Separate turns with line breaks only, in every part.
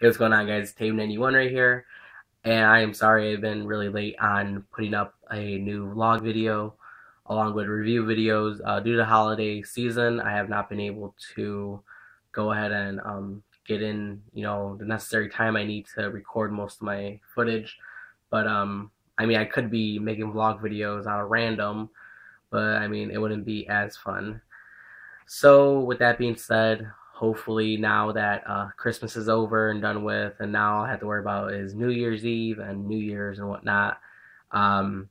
Hey, what's going on, guys? Taven91 right here. And I am sorry I've been really late on putting up a new vlog video along with review videos. Uh, due to holiday season, I have not been able to go ahead and um, get in, you know, the necessary time I need to record most of my footage. But, um, I mean, I could be making vlog videos out of random, but, I mean, it wouldn't be as fun. So, with that being said, hopefully now that uh, Christmas is over and done with, and now all I have to worry about is New Year's Eve and New Year's and whatnot. Um,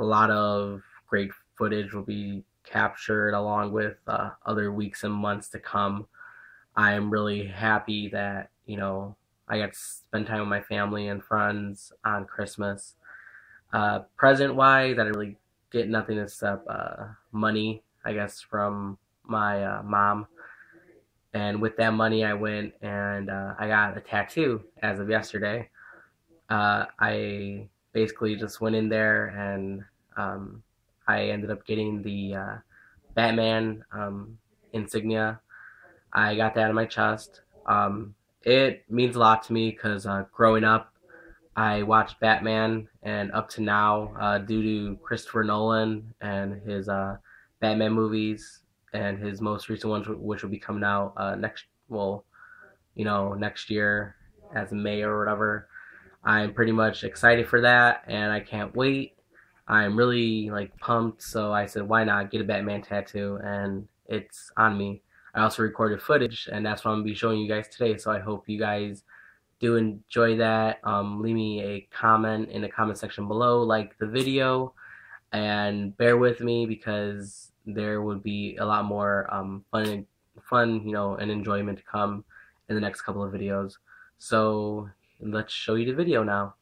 a lot of great footage will be captured along with uh, other weeks and months to come. I'm really happy that you know I got to spend time with my family and friends on Christmas. Uh, present wise, I really get nothing except uh, money, I guess, from my uh, mom and with that money, I went and uh, I got a tattoo as of yesterday. Uh, I basically just went in there and um, I ended up getting the uh, Batman um, insignia. I got that on my chest. Um, it means a lot to me because uh, growing up, I watched Batman, and up to now, uh, due to Christopher Nolan and his uh, Batman movies, and his most recent ones, which will be coming out uh, next, well, you know, next year as May or whatever. I'm pretty much excited for that, and I can't wait. I'm really like pumped, so I said, why not get a Batman tattoo? And it's on me. I also recorded footage, and that's what I'm gonna be showing you guys today. So I hope you guys do enjoy that. Um, leave me a comment in the comment section below, like the video, and bear with me because there would be a lot more um, fun, fun, you know, and enjoyment to come in the next couple of videos. So let's show you the video now.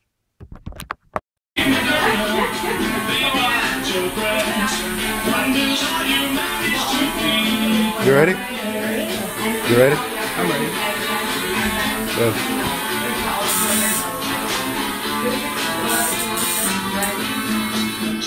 You
ready? You ready?
I'm ready.
Go.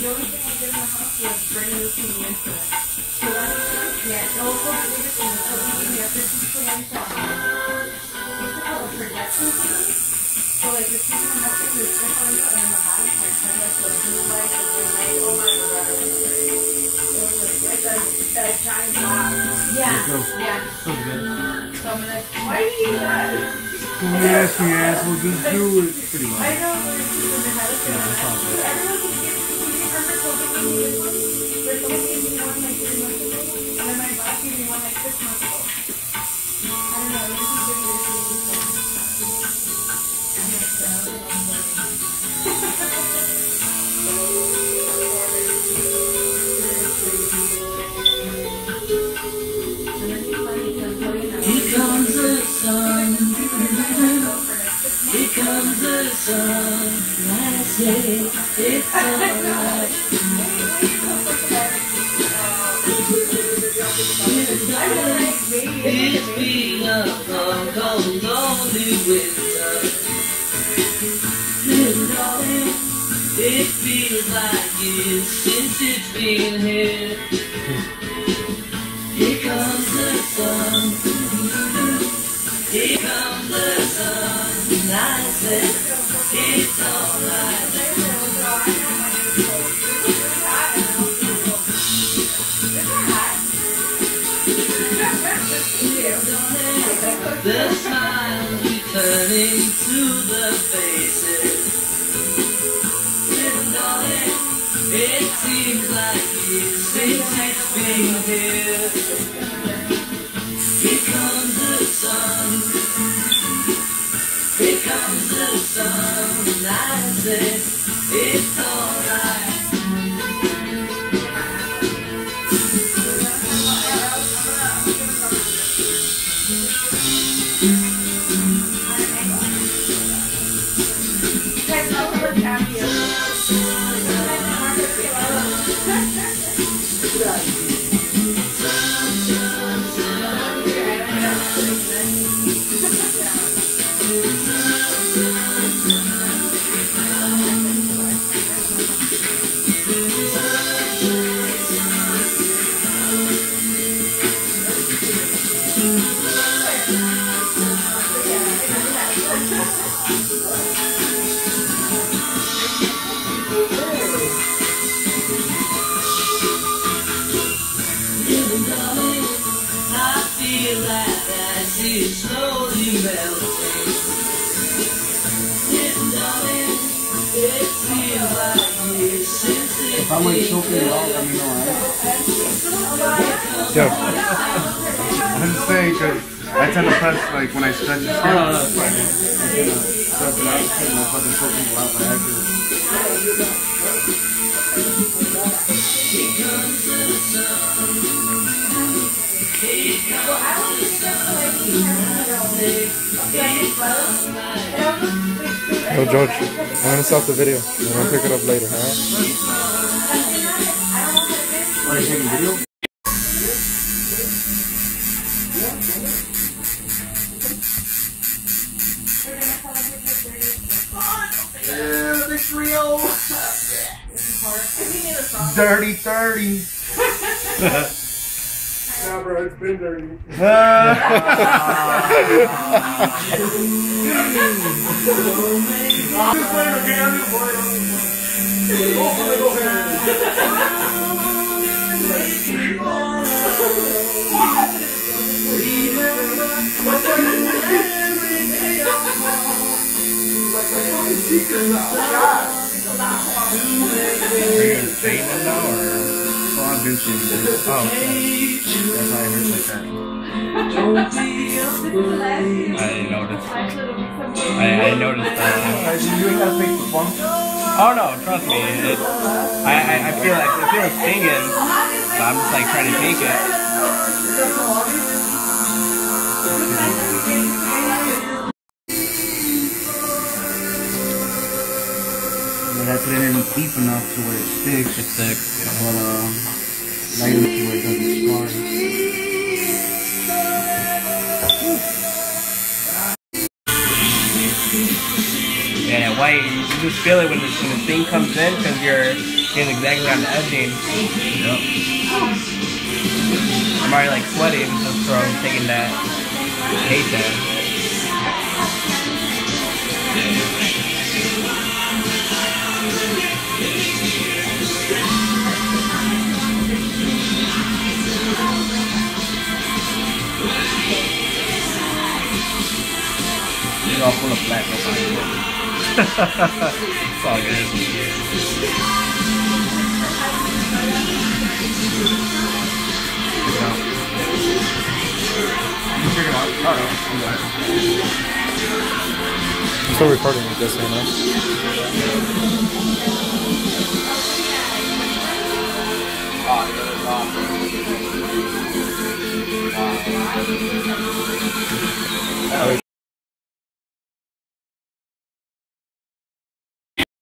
The only thing I did in the house was bring the TV into it. So that's, yeah, the whole thing is so we can get this is the one shot. It's called a projection So like the TV has to be different and the bottom part has like the blue light, the blue light, oh my god, it was great. Like that, that giant box. Yeah, yeah. So good. So I'm like, why do you do that?
Don't ask me, asshole. Just do it. Pretty much.
I know. Yeah, that's all good. Everyone one like three months and then my boss gave me one like six months ago. I don't know. This is really
Here comes the sun comes the sun, I say it's alright. Lonely winter. Little darling, It feels like years since it's been here. Here comes the sun. Here comes the sun. I it's alright. The smiles returning to the faces. Little darling, it seems like years since it's been here. Here comes the sun. Here comes the sun. I say, it's
If I'm like
been
choking
here.
out, let me know, alright?
Yo,
I'm just saying, because I tend to press, like, when I stretch the skin.
No, no, it's fine.
I tend to stretch it out, and I fucking choke people out by accident.
yo, George, I'm gonna stop the video. I'm gonna pick it up later, alright?
You taking video? Dirty 30.
Nah, bro, it's been dirty.
Are you shaving now, or? Oh, I've been shaving. Oh. That's why I heard like that.
I noticed. I, noticed that.
You ain't gotta fake funk.
Oh no, trust me. It, I, I, I feel like I feel it's stinging, so I'm just like trying to take it.
But I put it in deep enough to where it sticks.
It's sick.
But, um, light enough to where it doesn't scar.
Yeah, white. You just feel it when the, when the sting comes in because you're getting exactly on the edging.
Yep.
I'm already like sweating from taking that hate that.
It's all full of no
It's all good.
I'm
still recording with this, you.